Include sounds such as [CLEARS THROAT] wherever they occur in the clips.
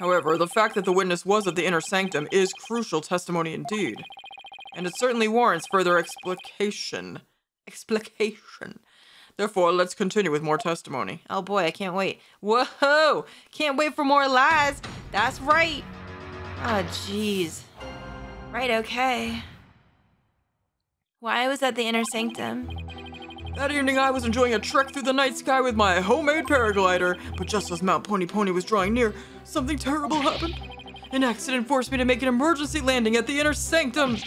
However, the fact that the witness was at the inner sanctum is crucial testimony indeed. And it certainly warrants further explication. Explication. Therefore, let's continue with more testimony. Oh boy, I can't wait. Whoa! Can't wait for more lies. That's right. Oh, jeez. Right, okay. Why was at the inner sanctum? That evening, I was enjoying a trek through the night sky with my homemade paraglider, but just as Mount Poniponi was drawing near, something terrible happened. An accident forced me to make an emergency landing at the inner sanctum.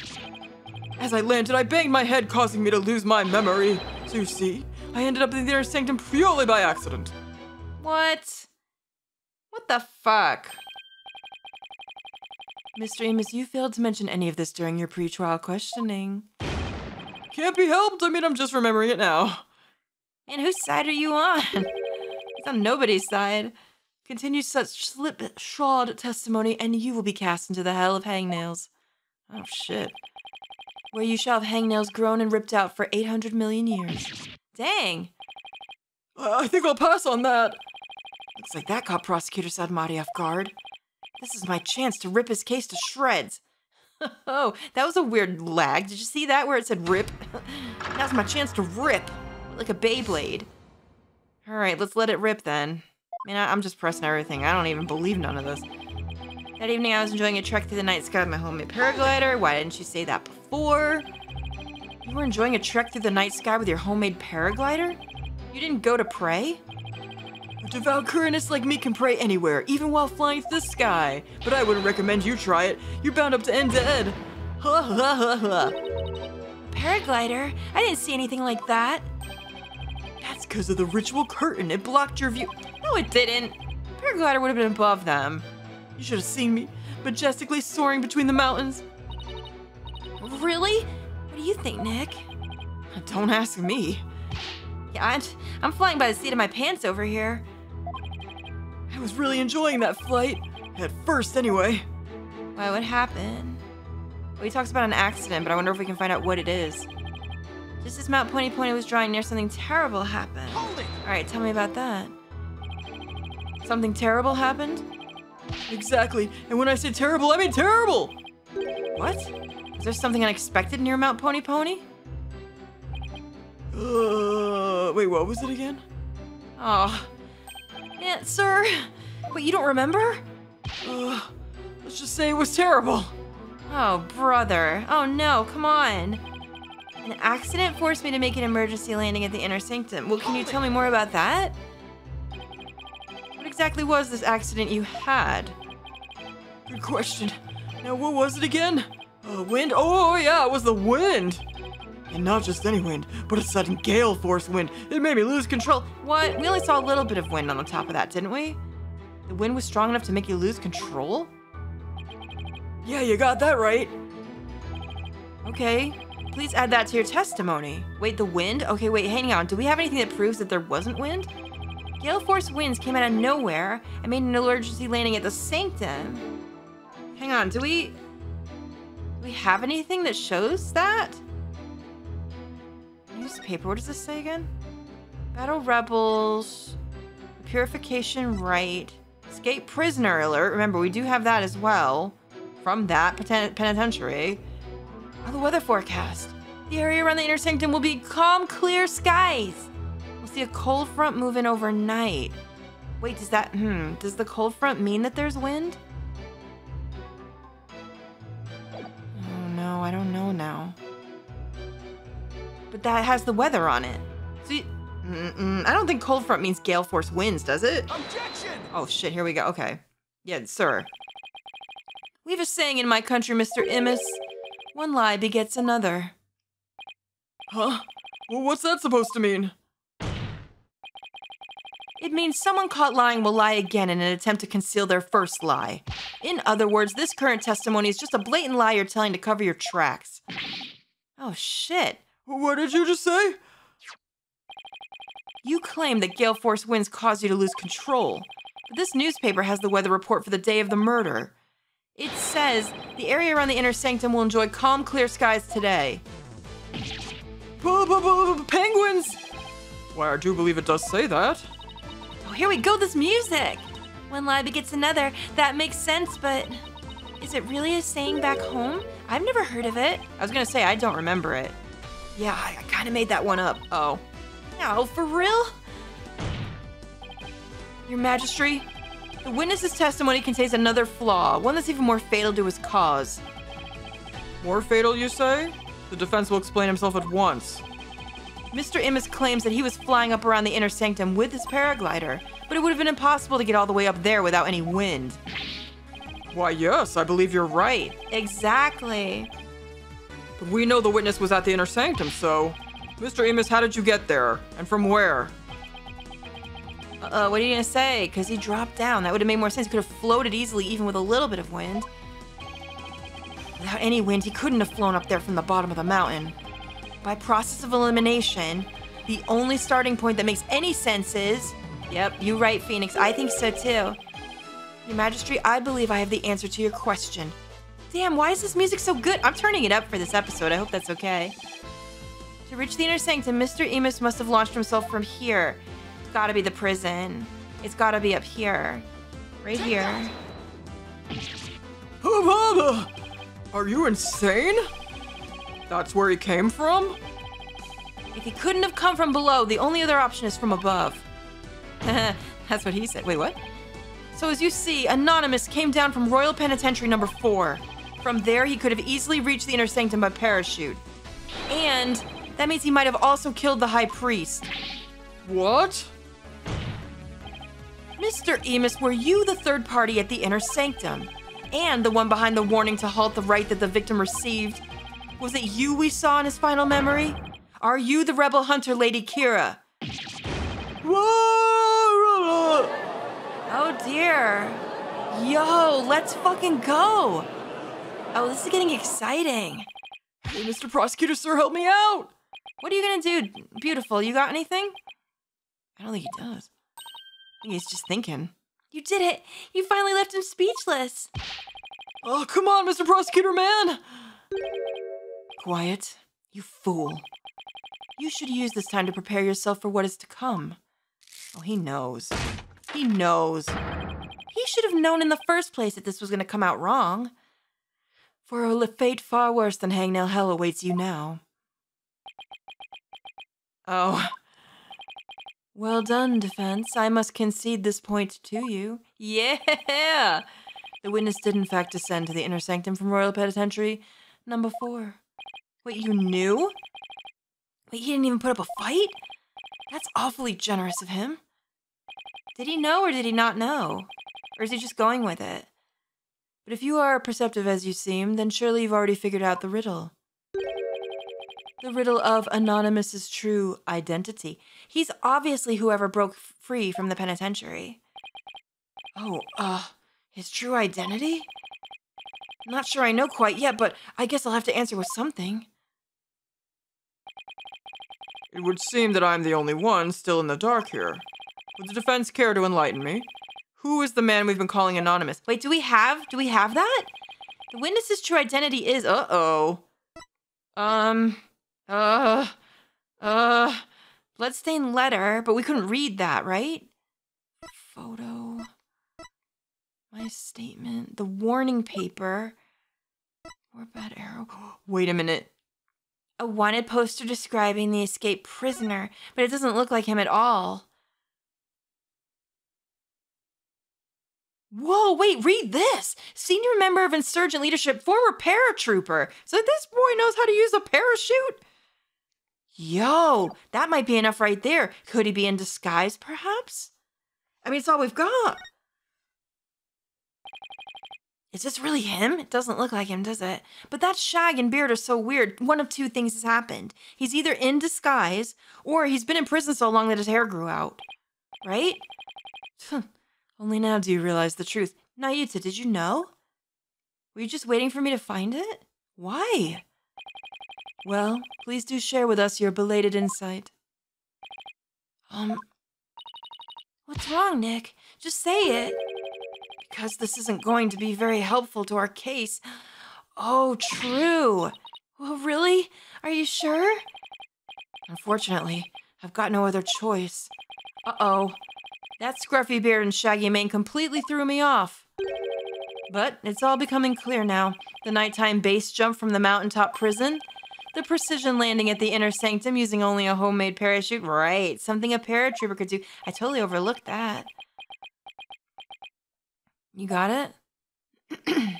As I landed, I banged my head, causing me to lose my memory. So you see, I ended up in the inner sanctum purely by accident. What? What the fuck? Mr. Ihmus, you failed to mention any of this during your pre-trial questioning. Can't be helped. I mean, I'm just remembering it now. And whose side are you on? It's on nobody's side. Continue such slipshod testimony, and you will be cast into the hell of hangnails. Oh shit. Where you shall have hangnails grown and ripped out for 800 million years. Dang. Uh, I think I'll pass on that. Looks like that caught Prosecutor Sahdmadhi off guard. This is my chance to rip his case to shreds. Oh, that was a weird lag. Did you see that where it said rip? [LAUGHS] Now's my chance to rip. Like a Beyblade. Alright, let's let it rip then. I mean, I, am just pressing everything. I don't even believe none of this. That evening, I was enjoying a trek through the night sky with my homemade paraglider. Why didn't you say that before? You were enjoying a trek through the night sky with your homemade paraglider? You didn't go to pray? Devout Khura'inist like me can pray anywhere, even while flying through the sky. But I wouldn't recommend you try it. You're bound up to end dead. Ha ha ha ha. Paraglider? I didn't see anything like that. That's because of the ritual curtain. It blocked your view. No, it didn't. Paraglider would have been above them. You should have seen me, majestically soaring between the mountains. Really? What do you think, Nick? Don't ask me. Yeah, I'm, I'm flying by the seat of my pants over here. I was really enjoying that flight. At first, anyway. Why, what happened? Well, he talks about an accident, but I wonder if we can find out what it is. Just as Mount Poniponi was drawing near, something terrible happened. Hold it! Alright, tell me about that. Something terrible happened? Exactly. And when I say terrible, I mean terrible! What? Is there something unexpected near Mount Poniponi? Uh, wait, what was it again? Oh. Sir? Wait, you don't remember? Uh, let's just say it was terrible. Oh, brother. Oh no, come on. An accident forced me to make an emergency landing at the inner sanctum. Well, can you tell me more about that? What exactly was this accident you had? Good question. Now, what was it again? Uh, wind? Oh, yeah, it was the wind. And not just any wind, but a sudden gale force wind. It made me lose control. What? We only saw a little bit of wind on the top of that, didn't we? The wind was strong enough to make you lose control? Yeah, you got that right. Okay. Please add that to your testimony. Wait, the wind? Okay, wait, hang on. Do we have anything that proves that there wasn't wind? Gale force winds came out of nowhere and made an emergency landing at the sanctum. Hang on, do we... Do we have anything that shows that? Newspaper, what does this say again? Battle Rebels, Purification Rite. Escape Prisoner Alert. Remember, we do have that as well from that penitentiary. Oh, the weather forecast. The area around the inner sanctum will be calm, clear skies. We'll see a cold front move in overnight. Wait, does that, hmm, does the cold front mean that there's wind? Oh no, I don't know now. But that has the weather on it. You, mm -mm, I don't think cold front means gale force winds, does it? Objection! Oh shit, here we go. Okay. Yeah, sir. We have a saying in my country, Mr. Ihmus. One lie begets another. Huh? Well, what's that supposed to mean? It means someone caught lying will lie again in an attempt to conceal their first lie. In other words, this current testimony is just a blatant lie you're telling to cover your tracks. Oh, shit. What did you just say? You claim that gale force winds caused you to lose control. But this newspaper has the weather report for the day of the murder. It says the area around the inner sanctum will enjoy calm, clear skies today. Penguins! Why, I do believe it does say that. Oh, here we go, this music! One lie begets another. That makes sense, but is it really a saying back home? I've never heard of it. I was gonna say, I don't remember it. Yeah, I, I kind of made that one up. Oh. No, oh, for real? Your Majesty, the witness's testimony contains another flaw, one that's even more fatal to his cause. More fatal, you say? The defense will explain himself at once. Mr. Ihmus claims that he was flying up around the inner sanctum with his paraglider, but it would have been impossible to get all the way up there without any wind. Why, yes, I believe you're right. Exactly. But we know the witness was at the inner sanctum, so. Mr. Ihmus, how did you get there? And from where? Uh, what are you gonna say? Because he dropped down. That would have made more sense. He could have floated easily, even with a little bit of wind. Without any wind, he couldn't have flown up there from the bottom of the mountain. By process of elimination, the only starting point that makes any sense is. Yep, you are right, Phoenix. I think so too. Your Majesty, I believe I have the answer to your question. Damn, why is this music so good? I'm turning it up for this episode. I hope that's okay. To reach the inner sanctum, Mr. Ihmus must have launched himself from here. It's gotta be the prison. It's gotta be up here. Right here. Mama! Are you insane? That's where he came from? If he couldn't have come from below, the only other option is from above. [LAUGHS] That's what he said. Wait, what? So as you see, A'nohn Ihmus came down from Royal Penitentiary number 4. From there, he could have easily reached the inner sanctum by parachute. And that means he might have also killed the High Priest. What? Mr. Ihmus, were you the third party at the inner sanctum? And the one behind the warning to halt the rite that the victim received? Was it you we saw in his final memory? Are you the rebel hunter, Lady Kee'ra? Oh dear. Yo, let's fucking go. Oh, this is getting exciting. Hey, Mr. Prosecutor, sir, help me out! What are you gonna do, beautiful? You got anything? I don't think he does. I think he's just thinking. You did it! You finally left him speechless! Oh, come on, Mr. Prosecutor, man! Quiet, you fool. You should use this time to prepare yourself for what is to come. Oh, he knows. He knows. He should have known in the first place that this was going to come out wrong. For a fate far worse than Hangnail Hell awaits you now. Oh. Well done, defense. I must concede this point to you. Yeah! The witness did, in fact, descend to the inner sanctum from Royal Penitentiary number four. Wait, you knew? Wait, he didn't even put up a fight? That's awfully generous of him. Did he know or did he not know? Or is he just going with it? But if you are perceptive as you seem, then surely you've already figured out the riddle. The riddle of A'nohn Ihmus's true identity. He's obviously whoever broke free from the penitentiary. Oh, uh, his true identity? Not sure I know quite yet, but I guess I'll have to answer with something. It would seem that I'm the only one still in the dark here. Would the defense care to enlighten me? Who is the man we've been calling anonymous? Wait, do we have do we have that? The witness's true identity is uh-oh. Um uh uh bloodstained letter, but we couldn't read that, right? Photo. My statement, the warning paper. Or bad arrow. [GASPS] Wait a minute. A wanted poster describing the escaped prisoner, but it doesn't look like him at all. Whoa, wait, read this. Senior member of insurgent leadership, former paratrooper. So this boy knows how to use a parachute? Yo, that might be enough right there. Could he be in disguise, perhaps? I mean, it's all we've got. Is this really him? It doesn't look like him, does it? But that shag and beard are so weird. One of two things has happened. He's either in disguise, or he's been in prison so long that his hair grew out. Right? Only now do you realize the truth. Nahyuta, did you know? Were you just waiting for me to find it? Why? Well, please do share with us your belated insight. Um, what's wrong, Nick? Just say it. Because this isn't going to be very helpful to our case. Oh, true. Well, really? Are you sure? Unfortunately, I've got no other choice. Uh-oh. That scruffy beard and shaggy mane completely threw me off. But it's all becoming clear now. The nighttime base jump from the mountaintop prison, the precision landing at the inner sanctum using only a homemade parachute. Right, something a paratrooper could do. I totally overlooked that. You got it? [CLEARS THROAT]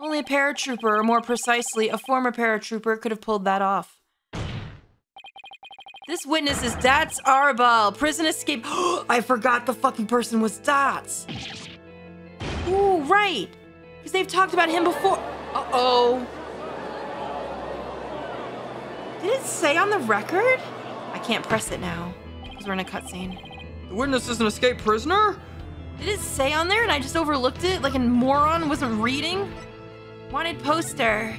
only a paratrooper, or more precisely, a former paratrooper, could have pulled that off. This witness is Datz Are'bal, prison escape. [GASPS] I forgot the fucking person was Datz. Ooh, right. Because they've talked about him before. Uh oh. Did it say on the record? I can't press it now because we're in a cutscene. The witness is an escaped prisoner? Did it say on there and I just overlooked it like a moron wasn't reading? Wanted poster.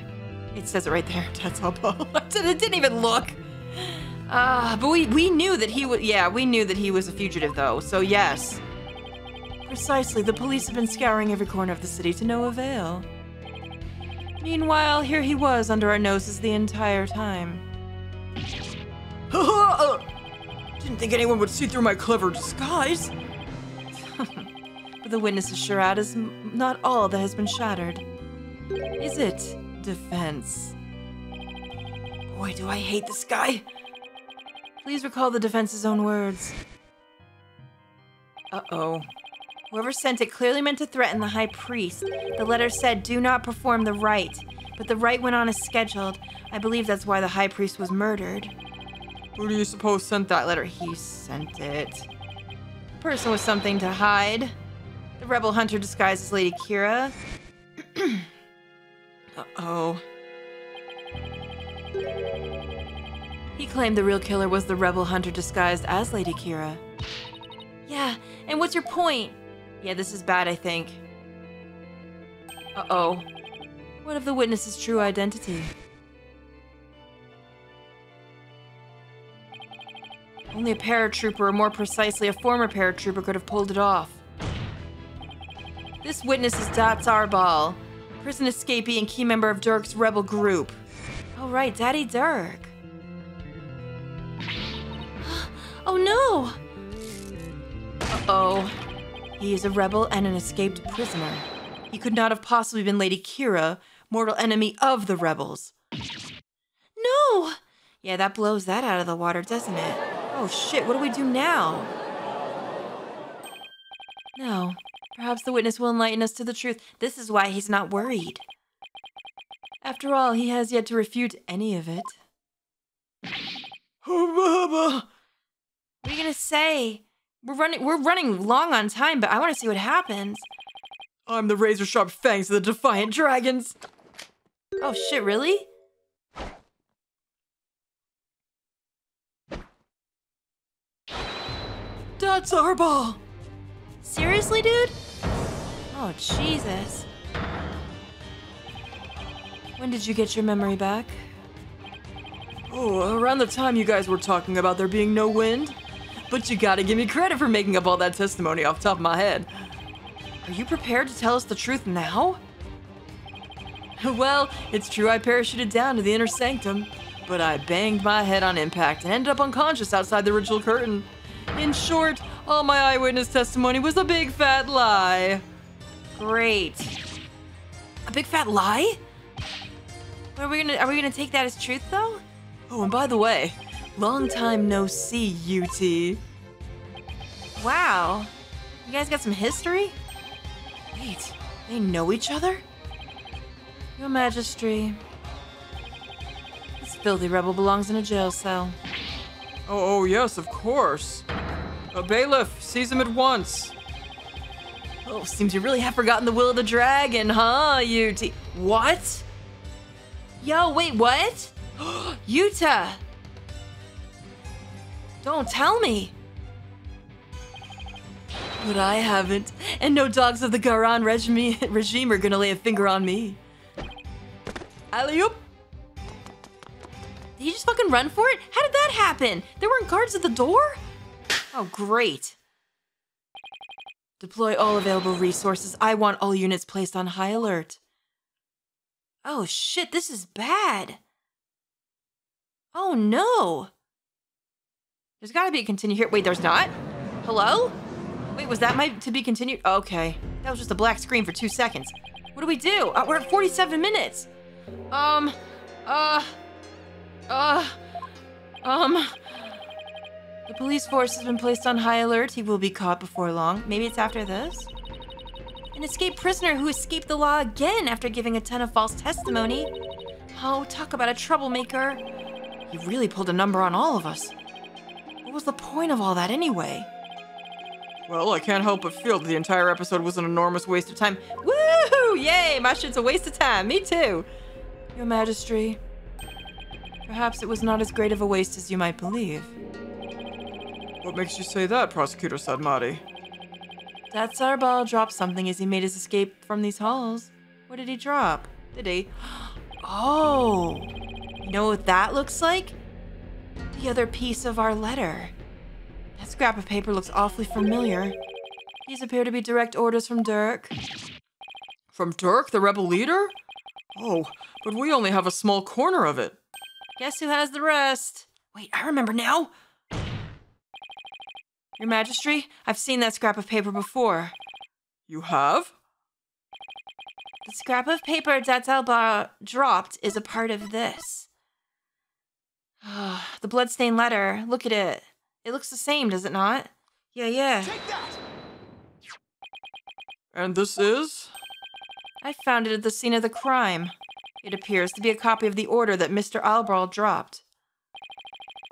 It says it right there. [LAUGHS] That's all. [LAUGHS] it didn't even look. Uh, but we, we knew that he was, yeah, we knew that he was a fugitive though, so yes. Precisely, the police have been scouring every corner of the city to no avail. Meanwhile, here he was under our noses the entire time. [LAUGHS] Didn't think anyone would see through my clever disguise. but [LAUGHS] the witness's charade is not all that has been shattered. Is it, defense? Boy, do I hate this guy. Please recall the defense's own words. Uh-oh. Whoever sent it clearly meant to threaten the high priest. The letter said, do not perform the rite. But the rite went on as scheduled. I believe that's why the high priest was murdered. Who do you suppose sent that letter? He sent it. The person with something to hide. The rebel hunter disguised as Lady Kee'ra. [CLEARS THROAT] Uh-oh. He claimed the real killer was the rebel hunter disguised as Lady Kee'ra. Yeah, and what's your point? Yeah, this is bad, I think. Uh-oh. What of the witness's true identity? Only a paratrooper, or more precisely, a former paratrooper, could have pulled it off. This witness is Datz Are'bal, prison escapee and key member of Dhurke's rebel group. Oh right, Daddy Dirk. Oh no! Uh-oh. He is a rebel and an escaped prisoner. He could not have possibly been Lady Kee'ra, mortal enemy of the rebels. No! Yeah, that blows that out of the water, doesn't it? Oh shit, what do we do now? No. Perhaps the witness will enlighten us to the truth. This is why he's not worried. After all, he has yet to refute any of it. What are you gonna say? We're running we're running long on time, but I want to see what happens. I'm the razor sharp fangs of the defiant dragons. Oh shit, really? That's our ball. Seriously, dude? Oh, Jesus. When did you get your memory back? Oh, around the time you guys were talking about there being no wind. But you gotta give me credit for making up all that testimony off the top of my head. Are you prepared to tell us the truth now? [LAUGHS] well, it's true I parachuted down to the inner sanctum, but I banged my head on impact and ended up unconscious outside the ritual curtain. In short, all my eyewitness testimony was a big fat lie. Great. A big fat lie? Are we gonna are we gonna take that as truth though? Oh, and by the way, long time no see, UT. Wow. You guys got some history? Wait, they know each other? Your Majesty. This filthy rebel belongs in a jail cell. Oh, oh yes, of course. A bailiff, seize him at once. Oh, seems you really have forgotten the will of the dragon, huh, UT? What? Yo, wait, what? [GASPS] Yuta! Don't tell me! But I haven't, and no dogs of the Ga'ran regime, [LAUGHS] regime are gonna lay a finger on me. Alley oop! Did he just fucking run for it? How did that happen? There weren't guards at the door? Oh, great. Deploy all available resources. I want all units placed on high alert. Oh shit, this is bad. Oh no. There's gotta be a continue here. Wait, there's not? Hello? Wait, was that my to be continued? Okay. That was just a black screen for two seconds. What do we do? Uh, we're at 47 minutes. Um, uh, uh, um. The police force has been placed on high alert. He will be caught before long. Maybe it's after this? An escaped prisoner who escaped the law again after giving a ton of false testimony. Oh, talk about a troublemaker. He really pulled a number on all of us. What was the point of all that anyway? Well, I can't help but feel that the entire episode was an enormous waste of time. Woohoo! Yay! My shit's a waste of time. Me too. Your Majesty, perhaps it was not as great of a waste as you might believe. What makes you say that, Prosecutor Sahdmadhi? Datz Are'bal dropped something as he made his escape from these halls. What did he drop? Did he? [GASPS] Oh! You know what that looks like? The other piece of our letter. That scrap of paper looks awfully familiar. These appear to be direct orders from Dhurke. From Dhurke, the rebel leader? Oh, but we only have a small corner of it. Guess who has the rest? Wait, I remember now. Your Majesty, I've seen that scrap of paper before. You have? The scrap of paper Datz Are'bal dropped is a part of this. [SIGHS] the bloodstained letter. Look at it. It looks the same, does it not? Yeah, yeah. And this is? I found it at the scene of the crime. It appears to be a copy of the order that Mr. Are'bal dropped.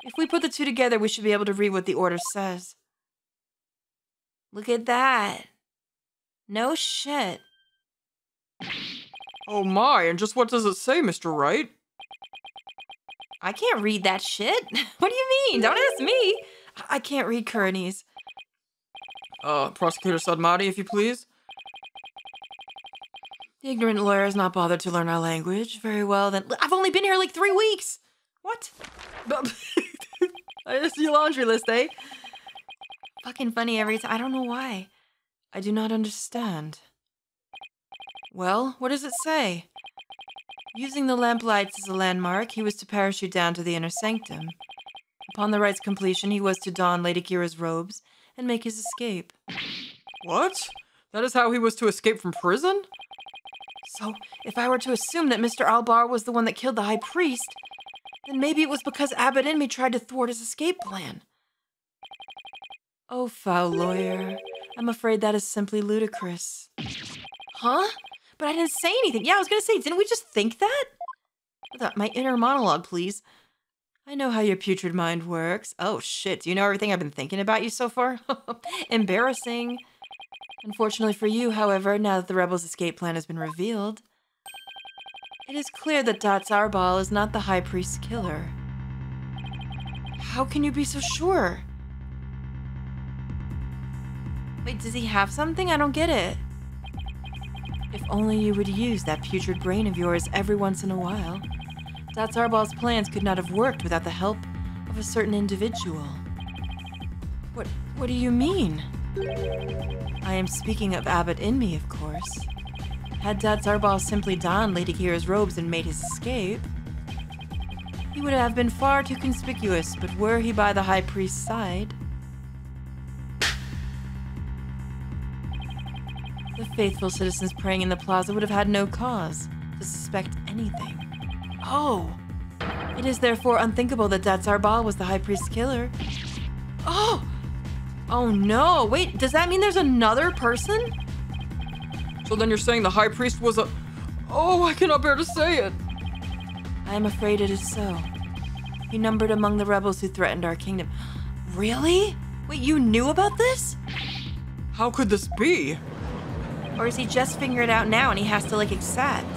If we put the two together, we should be able to read what the order says. Look at that. No shit. Oh my, and just what does it say, Mr. Wright? I can't read that shit. [LAUGHS] What do you mean? Don't ask me. I can't read Khura'inese. Uh, Prosecutor Sahdmadhi, if you please. The ignorant lawyer has not bothered to learn our language. Very well, then. I've only been here like three weeks. What? [LAUGHS] I just your laundry list, eh? Fucking funny every time. I don't know why. I do not understand. Well, what does it say? Using the lamplights as a landmark, he was to parachute down to the inner sanctum. Upon the rite's completion, he was to don Lady Kee'ra's robes and make his escape. What? That is how he was to escape from prison? So, if I were to assume that Mr. Are'bal was the one that killed the High Priest, then maybe it was because Abbot Inmee tried to thwart his escape plan. Oh, foul lawyer. I'm afraid that is simply ludicrous. Huh? But I didn't say anything. Yeah, I was gonna say, didn't we just think that? my inner monologue, please. I know how your putrid mind works. Oh shit, do you know everything I've been thinking about you so far? [LAUGHS] Embarrassing. Unfortunately for you, however, now that the rebels' escape plan has been revealed, it is clear that Datz Are'bal is not the High Priest's killer. How can you be so sure? Wait, does he have something? I don't get it. If only you would use that putrid brain of yours every once in a while. Datz Are'bal's plans could not have worked without the help of a certain individual. What what do you mean? I am speaking of Abbot Inmee, of course. Had Datz Are'bal simply donned Lady Kee'ra's robes and made his escape, he would have been far too conspicuous, but were he by the High Priest's side, faithful citizens praying in the plaza would have had no cause to suspect anything. Oh! It is therefore unthinkable that Datz Are'bal was the High Priest's killer. Oh! Oh no! Wait, does that mean there's another person? So then you're saying the High Priest was a. Oh, I cannot bear to say it! I am afraid it is so. He numbered among the rebels who threatened our kingdom. Really? Wait, you knew about this? How could this be? Or is he just figuring it out now and he has to, like, accept?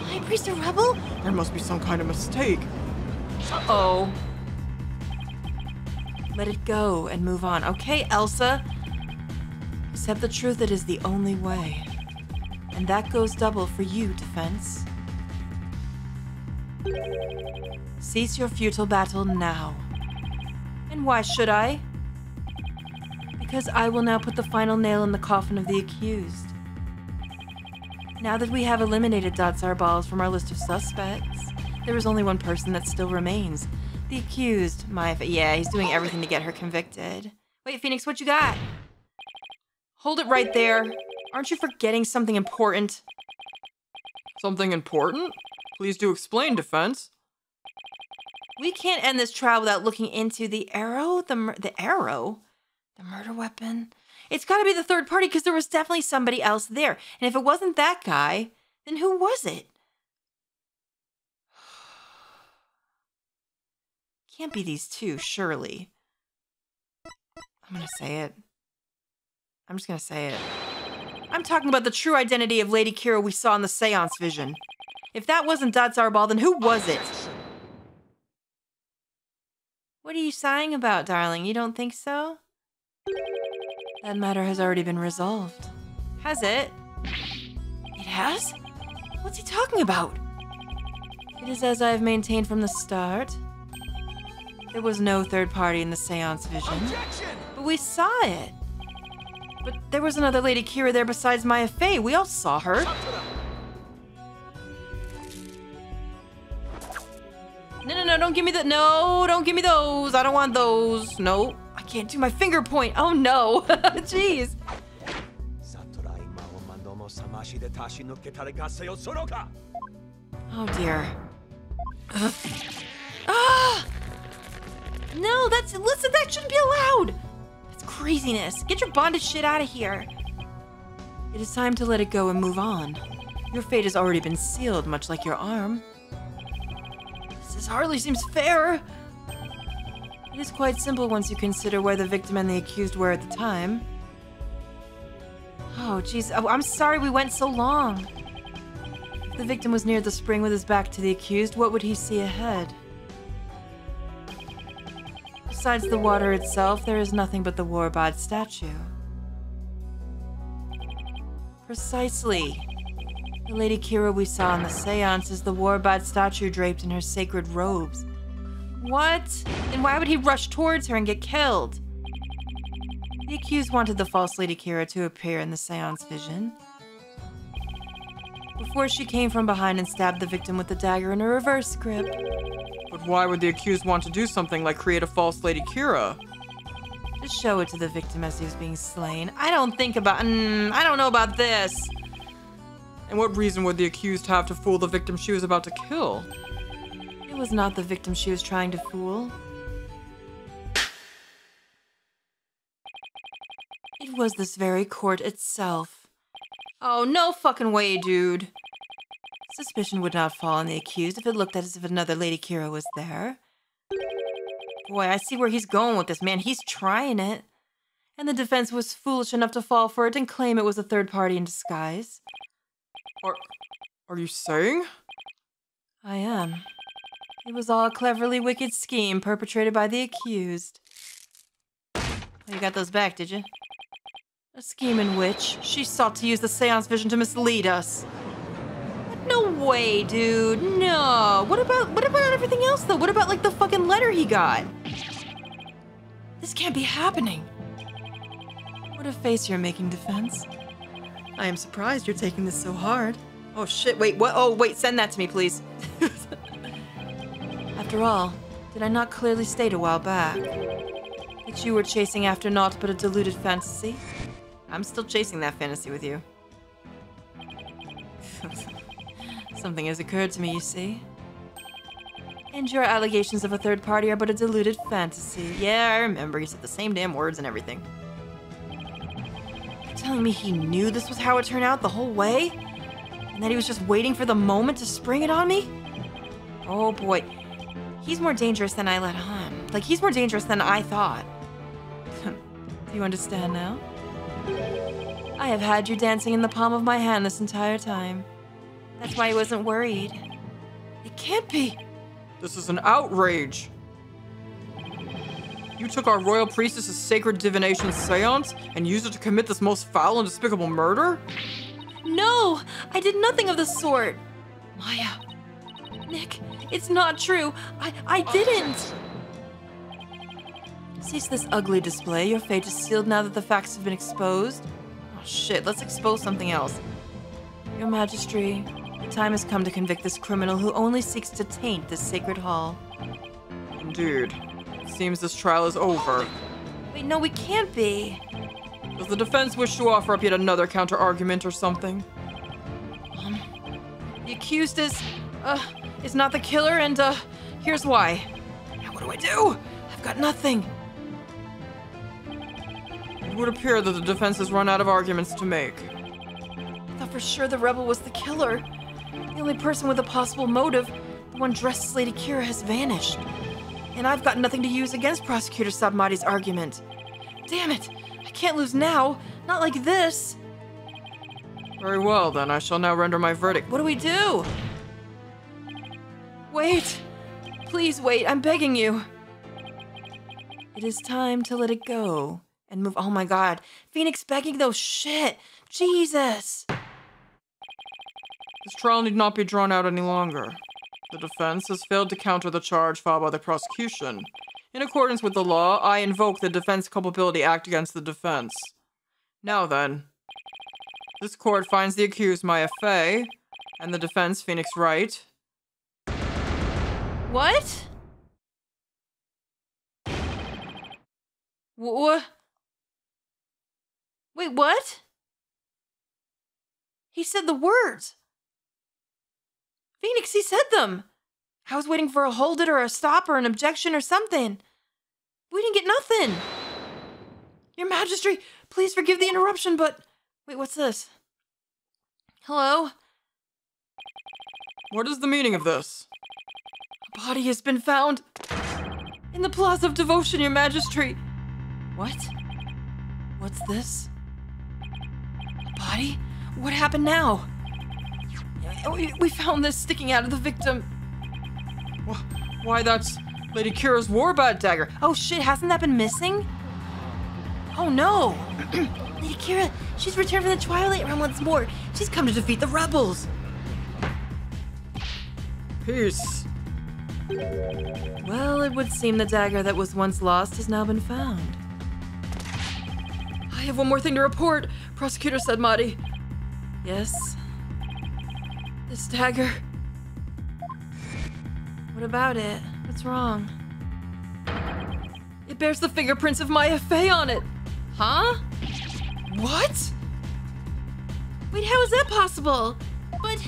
High Priest a rebel? There must be some kind of mistake. Uh-oh. Let it go and move on. Okay, Elsa. Accept the truth it is the only way. And that goes double for you, Defense. Cease your futile battle now. And why should I? Because I will now put the final nail in the coffin of the accused. Now that we have eliminated Datz Are'bals from our list of suspects, there is only one person that still remains. The accused. My, yeah, he's doing everything to get her convicted. Wait, Phoenix, what you got? Hold it right there. Aren't you forgetting something important? Something important? Please do explain, Defense. We can't end this trial without looking into the arrow. The mur- the arrow, the murder weapon. It's got to be the third party because there was definitely somebody else there. And if it wasn't that guy, then who was it? [SIGHS] Can't be these two, surely. I'm gonna say it. I'm just gonna say it. I'm talking about the true identity of Lady Kee'ra we saw in the seance vision. If that wasn't Datz Are'bal, then who was it? What are you sighing about, darling? You don't think so? That matter has already been resolved. Has it? It has? What's he talking about? It is as I have maintained from the start. There was no third party in the seance vision. Objection! But we saw it. But there was another Lady Kee'ra there besides Maya Fey. We all saw her. No, no, no, don't give me the. No, don't give me those. I don't want those. No, I can't do my finger point. Oh no. [LAUGHS] Jeez. Oh dear. Uh. Ah! No, that's listen, that shouldn't be allowed. That's craziness. Get your bondage shit out of here. It is time to let it go and move on. Your fate has already been sealed, much like your arm. This hardly seems fair. It is quite simple once you consider where the victim and the accused were at the time. Oh, jeez. Oh, I'm sorry we went so long. If the victim was near the spring with his back to the accused, what would he see ahead? Besides the water itself, there is nothing but the Warbod statue. Precisely. The Lady Kee'ra we saw in the seance is the Warbod statue draped in her sacred robes. What? Then why would he rush towards her and get killed? The accused wanted the false Lady Kee'ra to appear in the seance vision. Before she came from behind and stabbed the victim with the dagger in a reverse grip. But why would the accused want to do something like create a false Lady Kee'ra? To show it to the victim as he was being slain. I don't think about. Mm, I don't know about this. And what reason would the accused have to fool the victim she was about to kill? It was not the victim she was trying to fool. It was this very court itself. Oh, no fucking way, dude. Suspicion would not fall on the accused if it looked as if another Lady Kee'ra was there. Boy, I see where he's going with this, man. He's trying it. And the defense was foolish enough to fall for it and claim it was a third party in disguise. Are, are you saying? I am. It was all a cleverly wicked scheme perpetrated by the accused. You got those back, did you? A scheme in which she sought to use the seance vision to mislead us. No way, dude. No. What about what about everything else though? What about like the fucking letter he got? This can't be happening. What a face you're making, defense. I am surprised you're taking this so hard. Oh shit, wait, what? Oh, wait, send that to me, please. [LAUGHS] After all, did I not clearly state a while back that you were chasing after naught but a deluded fantasy? I'm still chasing that fantasy with you. [LAUGHS] Something has occurred to me, you see. And your allegations of a third party are but a deluded fantasy. Yeah, I remember. You said the same damn words and everything. You're telling me he knew this was how it turned out the whole way? And that he was just waiting for the moment to spring it on me? Oh boy. He's more dangerous than I let on. Like, he's more dangerous than I thought. Do [LAUGHS] you understand now? I have had you dancing in the palm of my hand this entire time. That's why I wasn't worried. It can't be. This is an outrage. You took our royal priestess's sacred divination seance and used it to commit this most foul and despicable murder? No, I did nothing of the sort. Maya, Nick, it's not true. I, I didn't. Cease this ugly display. Your fate is sealed now that the facts have been exposed. Oh shit, let's expose something else. Your Majesty, the time has come to convict this criminal who only seeks to taint this sacred hall. Indeed. Seems this trial is over. Wait, no, we can't be. Does the defense wish to offer up yet another counter argument or something? Um, the accused is, uh, is not the killer, and, uh, here's why. Now what do I do? I've got nothing. It would appear that the defense has run out of arguments to make. I thought for sure the rebel was the killer. The only person with a possible motive, the one dressed as Lady Kee'ra, has vanished. And I've got nothing to use against Prosecutor Sahdmadhi's argument. Damn it! I can't lose now. Not like this. Very well, then. I shall now render my verdict. What do we do? Wait. Please wait. I'm begging you. It is time to let it go and move. Oh my god. Phoenix begging those shit. Jesus. This trial need not be drawn out any longer. The defense has failed to counter the charge filed by the prosecution. In accordance with the law, I invoke the Defense Culpability Act against the defense. Now then, this court finds the accused Maya Fey and the defense Phoenix Wright. What? What? Wait, what? He said the words. Phoenix, he said them. I was waiting for a hold it or a stop or an objection or something. We didn't get nothing. Your Majesty, please forgive the interruption, but. Wait, what's this? Hello? What is the meaning of this? Body has been found in the Plaza of Devotion, Your Majesty. What? What's this? A body? What happened now? We, we found this sticking out of the victim. Why, that's Lady Kee'ra's warbat dagger. Oh shit, hasn't that been missing? Oh no! [CLEARS THROAT] Lady Kee'ra, she's returned from the Twilight Realm once more. She's come to defeat the rebels. Peace. Well, it would seem the dagger that was once lost has now been found. I have one more thing to report, Prosecutor Sahdmadhi. Yes? This dagger. What about it? What's wrong? It bears the fingerprints of Maya Fey on it. Huh? What? Wait, how is that possible? But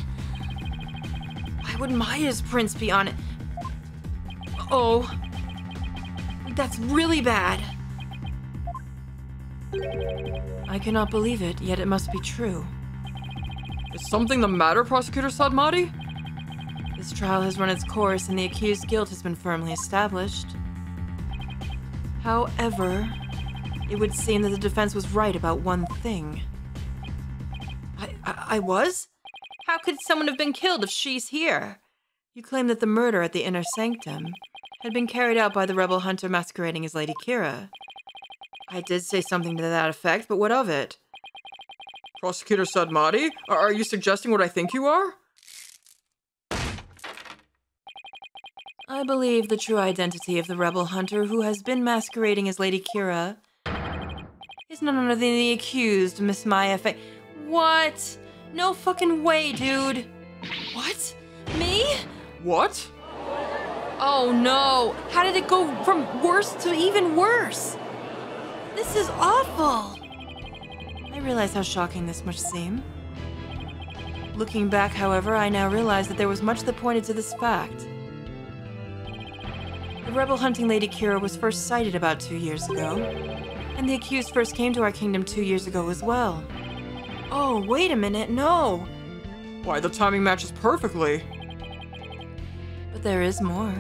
why would Maya's prints be on it? Oh, that's really bad. I cannot believe it, yet it must be true. Is something the matter, Prosecutor Sahdmadhi? This trial has run its course and the accused's guilt has been firmly established. However, it would seem that the defense was right about one thing. I, I, I was? How could someone have been killed if she's here? You claim that the murder at the inner sanctum had been carried out by the rebel hunter masquerading as Lady Kee'ra. I did say something to that effect, but what of it? Prosecutor Sahdmadhi? Are, you suggesting what I think you are? I believe the true identity of the rebel hunter who has been masquerading as Lady Kee'ra is none other than the accused, Miss Maya Fey. What? No fucking way, dude. What? Me? What? Oh no! How did it go from worse to even worse? This is awful! I realize how shocking this must seem. Looking back, however, I now realize that there was much that pointed to this fact. The rebel hunting Lady Kee'ra was first sighted about two years ago, and the accused first came to our kingdom two years ago as well. Oh, wait a minute, no! Why, the timing matches perfectly. But there is more.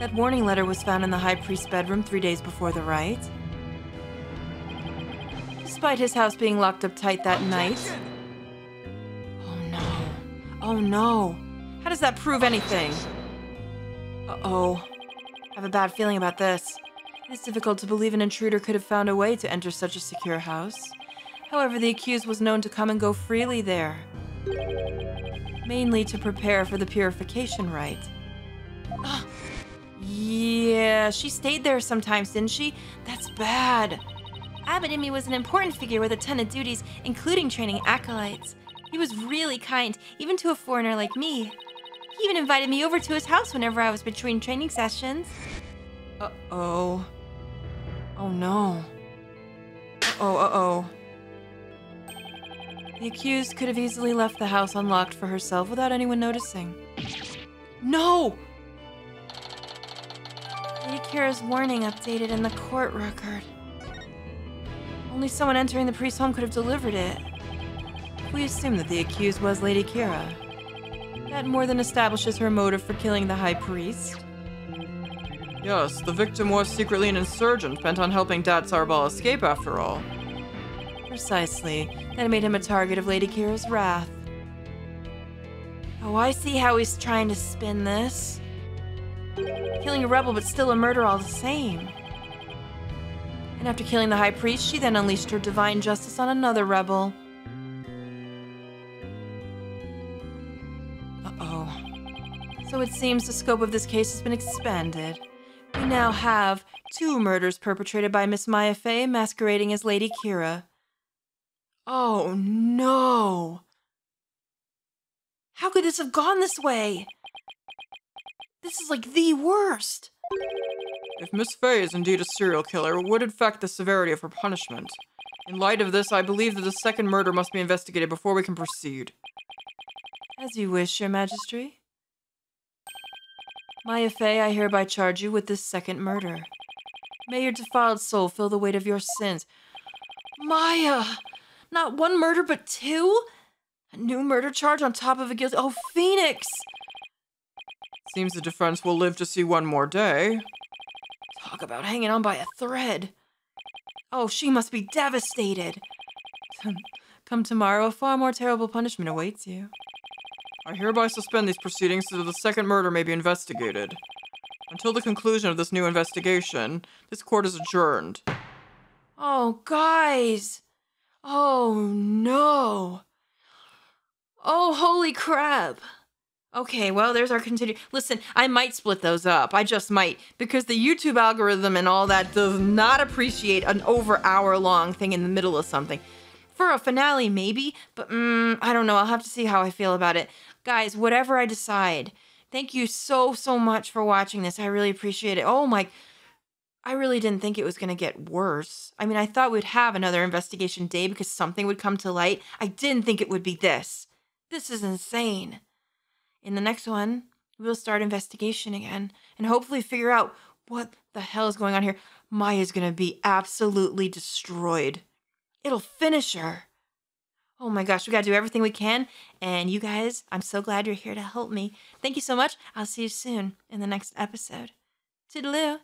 That warning letter was found in the High Priest's bedroom three days before the rite. Despite his house being locked up tight that night. Oh no. Oh no. How does that prove anything? Uh oh. I have a bad feeling about this. It is difficult to believe an intruder could have found a way to enter such a secure house. However, the accused was known to come and go freely there mainly to prepare for the purification rite. Ah, yeah, she stayed there sometimes, didn't she? That's bad. Abbot Inmee was an important figure with a ton of duties, including training acolytes. He was really kind, even to a foreigner like me. He even invited me over to his house whenever I was between training sessions. Uh-oh. Oh no. Uh-oh, uh-oh. The accused could have easily left the house unlocked for herself without anyone noticing. No! Lady Kee'ra's warning updated in the court record. Only someone entering the priest's home could have delivered it. We assume that the accused was Lady Kee'ra. That more than establishes her motive for killing the High Priest. Yes, the victim was secretly an insurgent bent on helping Datz Are'bal escape after all. Precisely. That made him a target of Lady Kee'ra's wrath. Oh, I see how he's trying to spin this. Killing a rebel, but still a murder all the same. And after killing the High Priest, she then unleashed her divine justice on another rebel. Uh-oh. So it seems the scope of this case has been expanded. We now have two murders perpetrated by Miss Maya Fey masquerading as Lady Kee'ra. Oh no! How could this have gone this way? This is like the worst. If Miss Fey is indeed a serial killer, it would affect the severity of her punishment. In light of this, I believe that the second murder must be investigated before we can proceed. As you wish, Your Majesty. Maya Fey, I hereby charge you with this second murder. May your defiled soul feel the weight of your sins. Maya! Not one murder, but two? A new murder charge on top of a guilty. Oh, Phoenix! Seems the defense will live to see one more day. Talk about hanging on by a thread. Oh, she must be devastated. Come tomorrow, a far more terrible punishment awaits you. I hereby suspend these proceedings so that the second murder may be investigated. Until the conclusion of this new investigation, this court is adjourned. Oh, guys! Oh, no! Oh, holy crap! Okay, well, there's our continue. Listen, I might split those up. I just might because the YouTube algorithm and all that does not appreciate an over hour long thing in the middle of something. For a finale, maybe, but mm, I don't know. I'll have to see how I feel about it. Guys, whatever I decide, thank you so, so much for watching this. I really appreciate it. Oh my. I really didn't think it was going to get worse. I mean, I thought we'd have another investigation day because something would come to light. I didn't think it would be this. This is insane. In the next one, we'll start investigation again and hopefully figure out what the hell is going on here. Maya's gonna be absolutely destroyed. It'll finish her. Oh my gosh, we gotta do everything we can. And you guys, I'm so glad you're here to help me. Thank you so much. I'll see you soon in the next episode. Toodaloo.